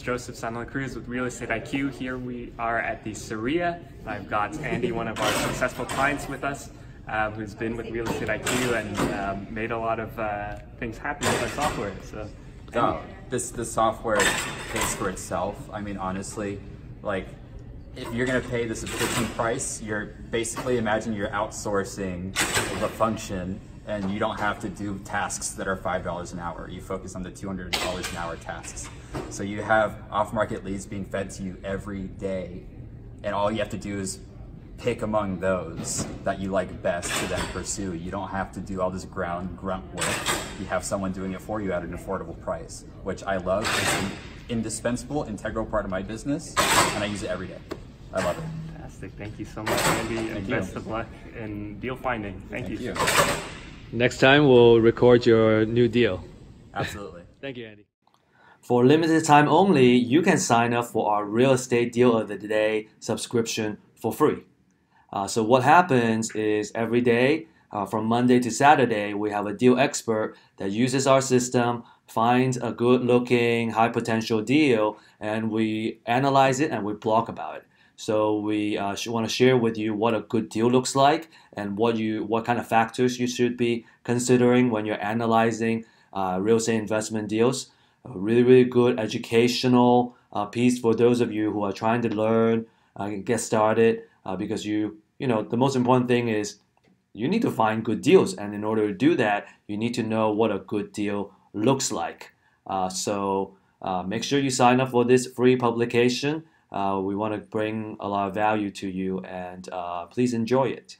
Joseph San Cruz with Real Estate IQ. Here we are at the Saria. I've got Andy, one of our successful clients with us, uh, who's been with Real Estate IQ and um, made a lot of uh, things happen with our software. So, oh, this the software pays for itself. I mean, honestly, like if you're going to pay the subscription price, you're basically imagine you're outsourcing the function and you don't have to do tasks that are $5 an hour. You focus on the $200 an hour tasks. So you have off-market leads being fed to you every day and all you have to do is pick among those that you like best to then pursue. You don't have to do all this ground grunt work. You have someone doing it for you at an affordable price, which I love. It's an indispensable, integral part of my business, and I use it every day. I love it. Fantastic. Thank you so much, Andy, and Thank best you. of luck in deal finding. Thank, Thank you. you. Next time we'll record your new deal. Absolutely. Thank you, Andy. For limited time only, you can sign up for our real estate deal of the day subscription for free. Uh, so what happens is every day, uh, from Monday to Saturday, we have a deal expert that uses our system, finds a good looking, high potential deal, and we analyze it and we blog about it. So we uh, want to share with you what a good deal looks like and what you what kind of factors you should be considering when you're analyzing uh, real estate investment deals. A really really good educational uh, piece for those of you who are trying to learn, uh, get started. Uh, because you you know the most important thing is you need to find good deals, and in order to do that, you need to know what a good deal looks like. Uh, so make sure you sign up for this free publication. Uh, we want to bring a lot of value to you, and uh, please enjoy it.